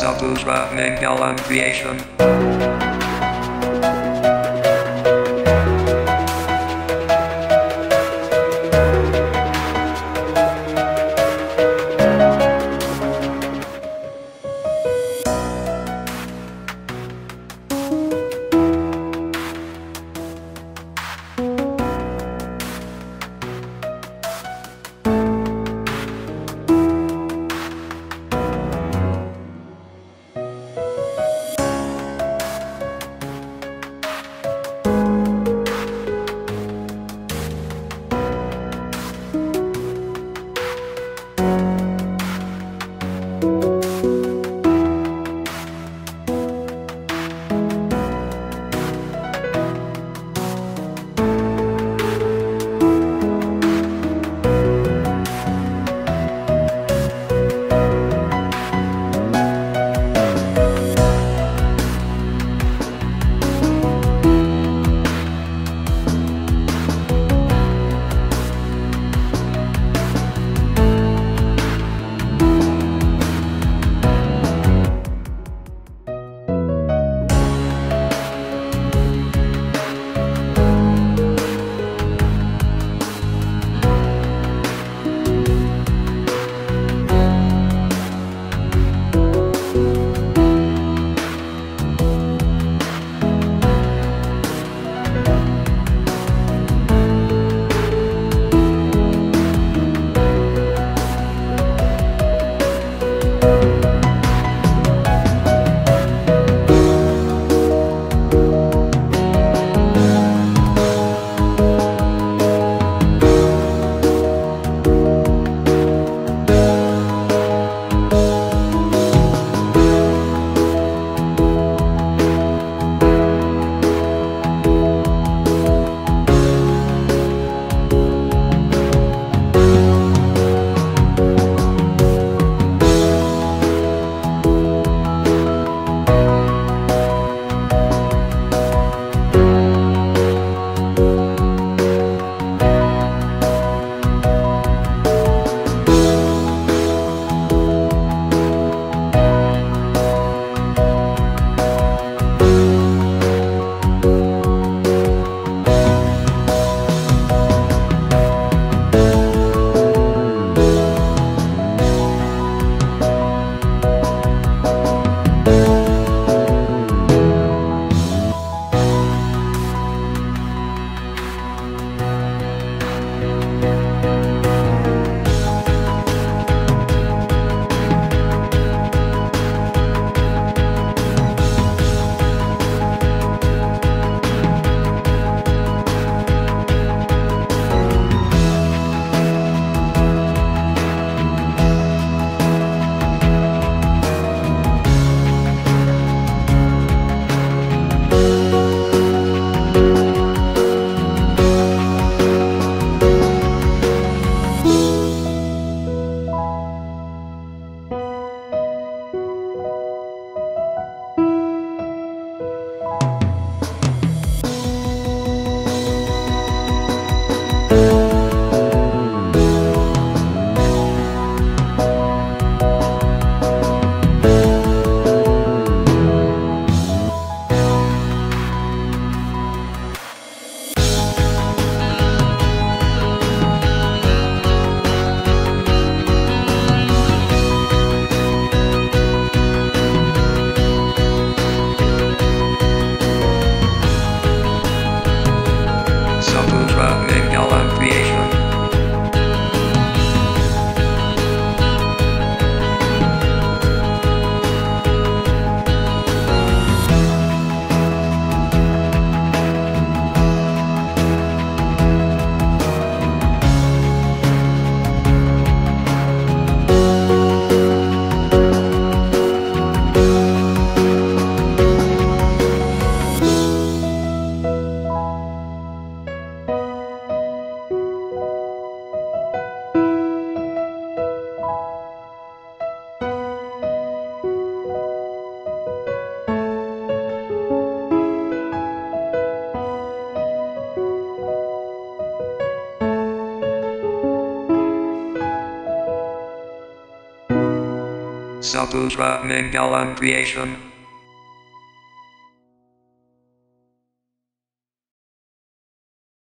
Samudra Mangalam creation. Saputra Mangalam creation.